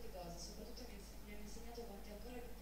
di cose, soprattutto che mi hanno insegnato quanto è ancora